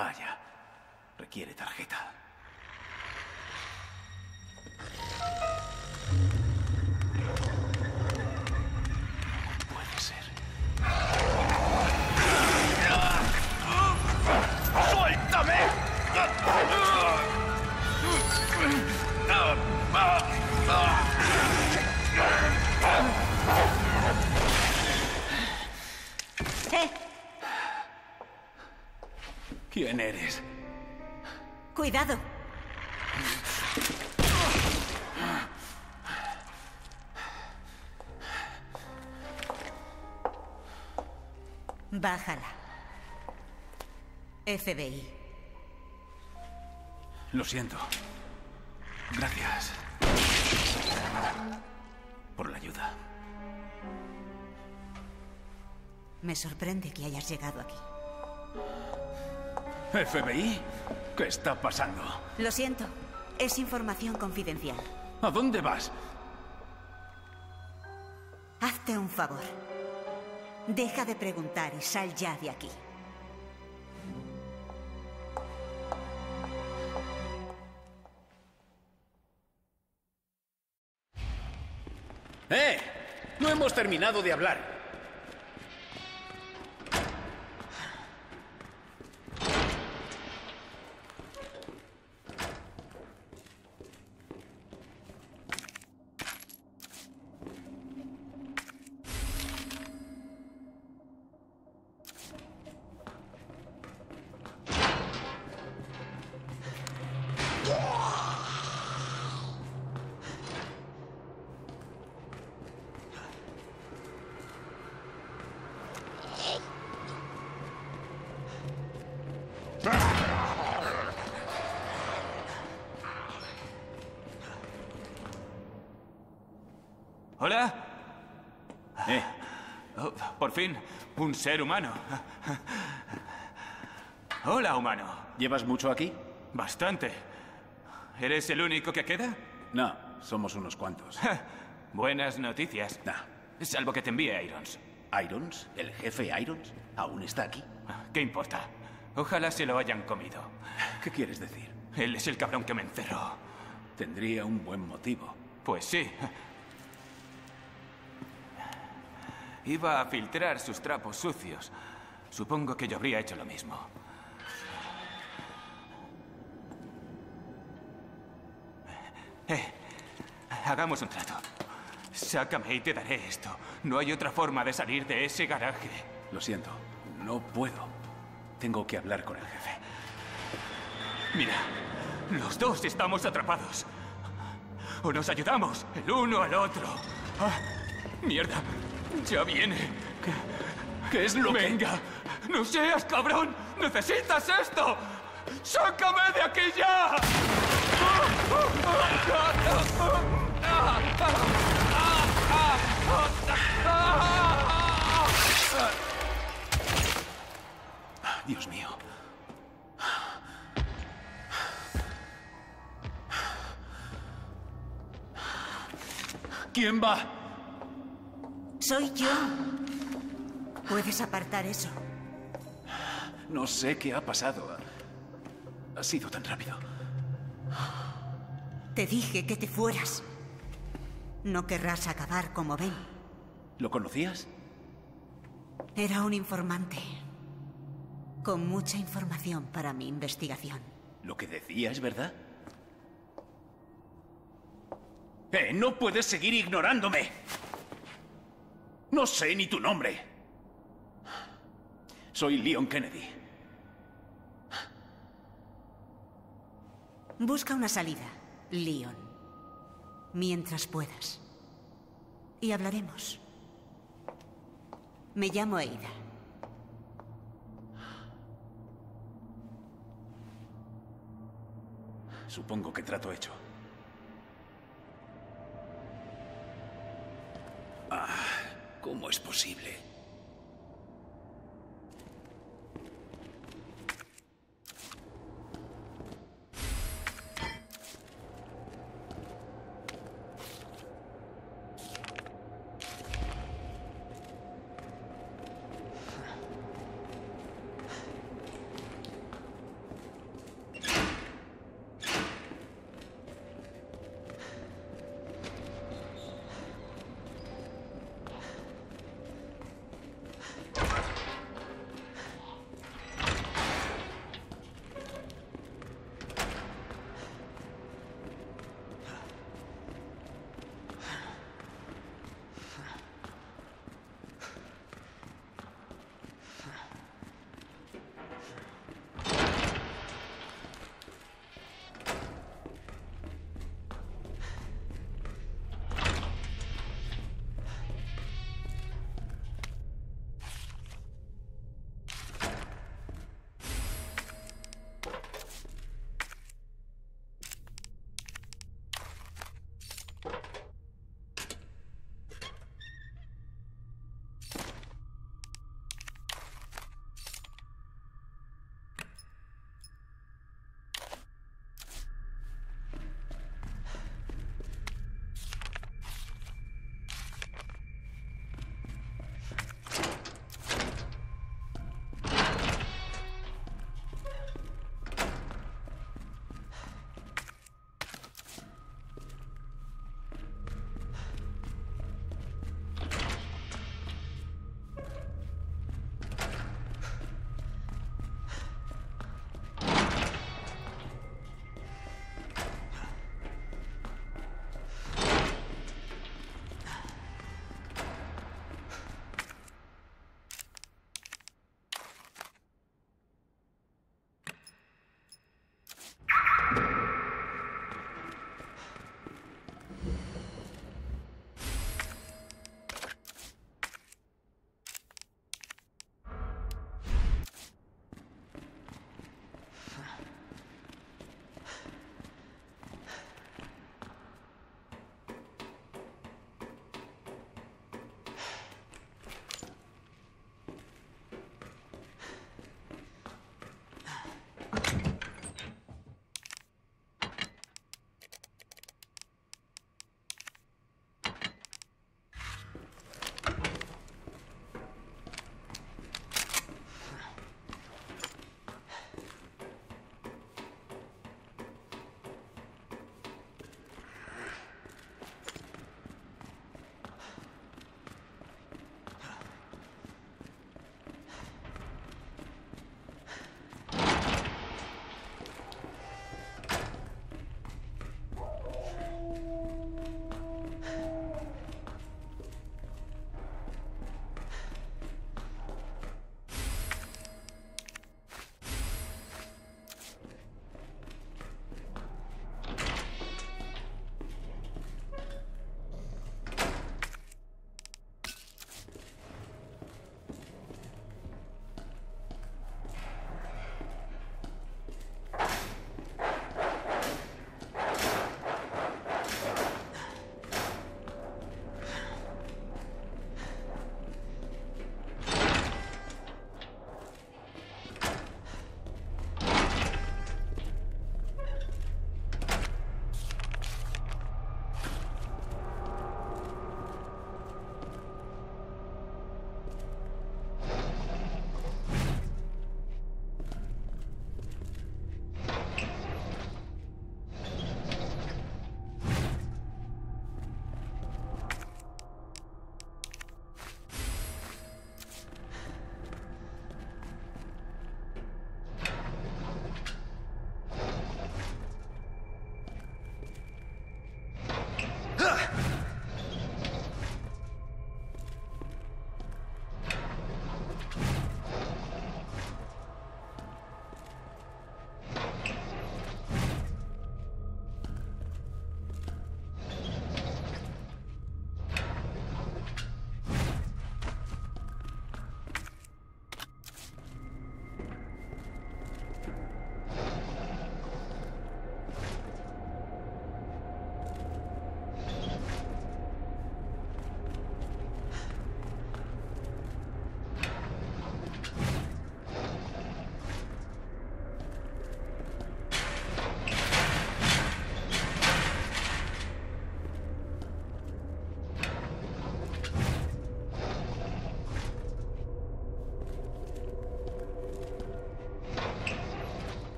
Vaya, requiere tarjeta. Bájala. FBI. Lo siento. Gracias. Por la ayuda. Me sorprende que hayas llegado aquí. ¿FBI? ¿Qué está pasando? Lo siento. Es información confidencial. ¿A dónde vas? Hazte un favor. Deja de preguntar y sal ya de aquí. ¡Eh! No hemos terminado de hablar. ¿Hola? Eh, Oh, por fin, un ser humano. Hola, humano. ¿llevas mucho aquí? Bastante. ¿Eres el único que queda? No, somos unos cuantos. Buenas noticias. Nah. Salvo que te envíe Irons. ¿Irons? ¿El jefe Irons? ¿Aún está aquí? ¿Qué importa? Ojalá se lo hayan comido. ¿Qué quieres decir? Él es el cabrón que me encerró. Tendría un buen motivo. Pues sí. Iba a filtrar sus trapos sucios. Supongo que yo habría hecho lo mismo. Eh, hagamos un trato. Sácame y te daré esto. No hay otra forma de salir de ese garaje. Lo siento, no puedo. Tengo que hablar con el jefe. Mira, los dos estamos atrapados. O nos ayudamos el uno al otro. Ah, mierda, ya viene. ¿Qué, ¿Qué es lo que...? Venga, no seas cabrón. Necesitas esto. Sácame de aquí ya. Dios mío. ¿Quién va? Soy yo. Puedes apartar eso. No sé qué ha pasado. Ha sido tan rápido. Te dije que te fueras. No querrás acabar como Ben. ¿Lo conocías? Era un informante. Con mucha información para mi investigación. ¿Lo que decía es verdad? ¡Eh! ¡No puedes seguir ignorándome! No sé ni tu nombre. Soy Leon Kennedy. Busca una salida, Leon. Mientras puedas. Y hablaremos. Me llamo Eida. Supongo que trato hecho. ¿Cómo es posible?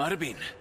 Might.